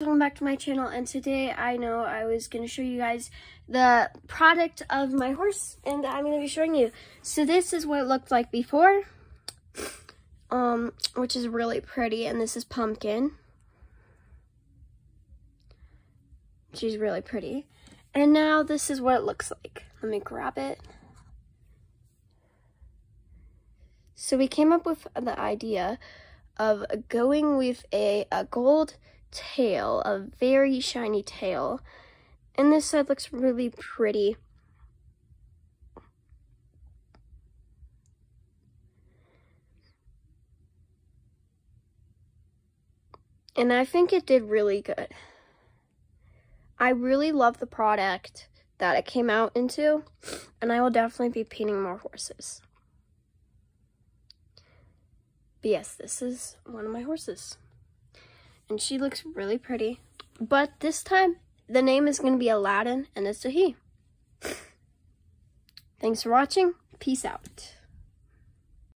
Welcome back to my channel and today I know I was going to show you guys the product of my horse and I'm going to be showing you. So this is what it looked like before, um, which is really pretty and this is Pumpkin. She's really pretty. And now this is what it looks like. Let me grab it. So we came up with the idea of going with a, a gold tail, a very shiny tail. And this side looks really pretty. And I think it did really good. I really love the product that it came out into, and I will definitely be painting more horses. But yes, this is one of my horses and she looks really pretty. But this time, the name is going to be Aladdin, and it's a he. Thanks for watching. Peace out.